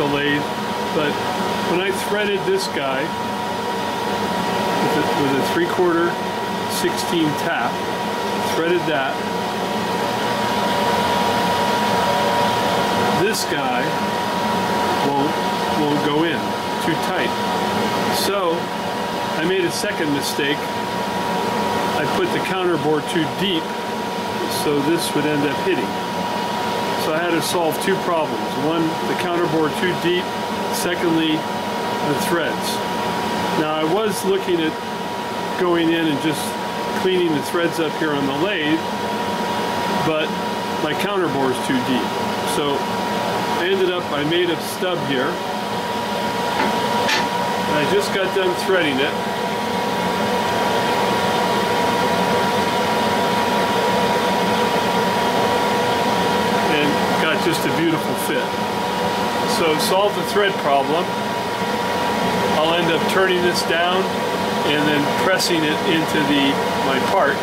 the lathe, but when I threaded this guy with a, with a three-quarter 16 tap, threaded that, this guy won't won't go in too tight. So I made a second mistake. I put the counter bore too deep, so this would end up hitting. So I had to solve two problems. One, the counter bore too deep. Secondly, the threads. Now I was looking at going in and just cleaning the threads up here on the lathe, but my counter bore is too deep. So I ended up, I made a stub here. And I just got done threading it. And got just a beautiful fit. So solve the thread problem. I'll end up turning this down and then pressing it into the my part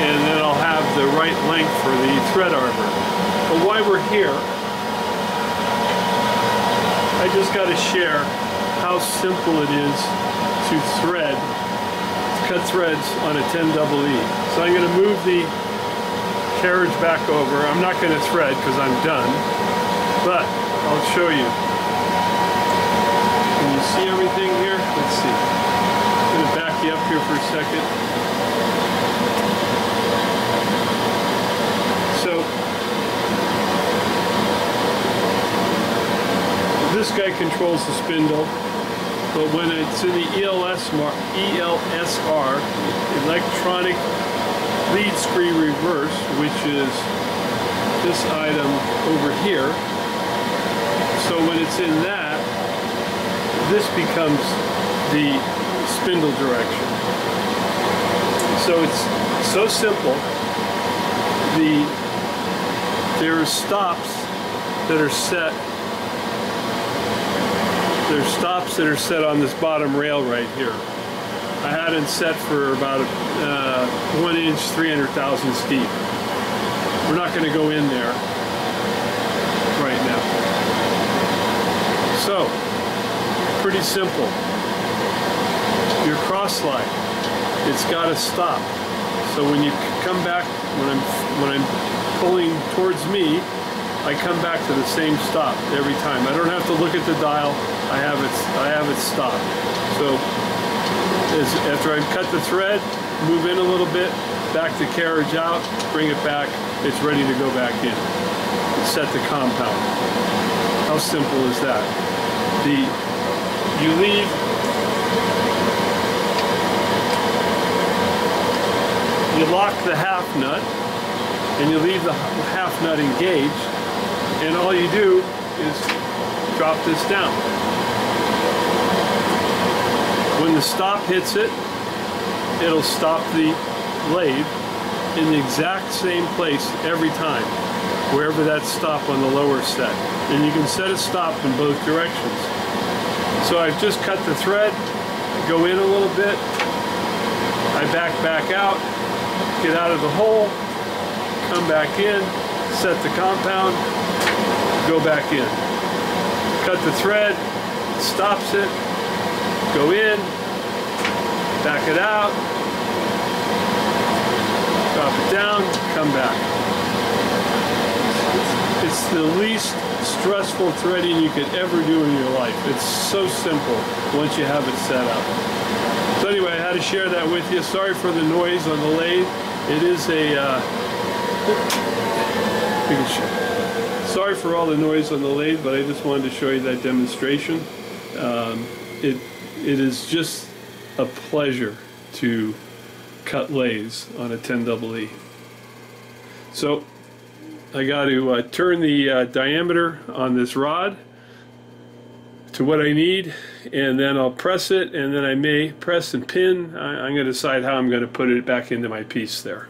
and then I'll have the right length for the thread arbor. But while we're here, I just got to share how simple it is to thread, to cut threads on a 10 double E. So I'm going to move the carriage back over. I'm not going to thread because I'm done, but I'll show you. Can you see everything here? Let's see. I'm going to back you up here for a second. So this guy controls the spindle, but when it's in the ELS ELSR, electronic lead screw reverse, which is this item over here. So when it's in that, this becomes the spindle direction. So it's so simple. The there are stops that are set there's stops that are set on this bottom rail right here. I had it set for about uh, one inch, 300,000 steep. We're not going to go in there right now. So, pretty simple. Your cross slide, it's got to stop. So when you come back, when I'm when I'm pulling towards me, I come back to the same stop every time. I don't have to look at the dial. I have it. I have it stopped. So as, after I cut the thread, move in a little bit, back the carriage out, bring it back. It's ready to go back in. Set the compound. How simple is that? The you leave you lock the half nut and you leave the half nut engaged and all you do is drop this down. When the stop hits it, it'll stop the lathe in the exact same place every time, wherever that stop on the lower set. And you can set a stop in both directions. So I've just cut the thread, go in a little bit, I back back out, get out of the hole, come back in, set the compound, go back in. Cut the thread, stops it, go in, back it out, drop it down, come back. It's the least stressful threading you could ever do in your life. It's so simple once you have it set up. So anyway, I had to share that with you. Sorry for the noise on the lathe. It is a, uh, sorry for all the noise on the lathe, but I just wanted to show you that demonstration. Um, it, it is just a pleasure to cut lathes on a 10 double E. So I got to uh, turn the uh, diameter on this rod to what I need and then I'll press it and then I may press and pin. I, I'm going to decide how I'm going to put it back into my piece there.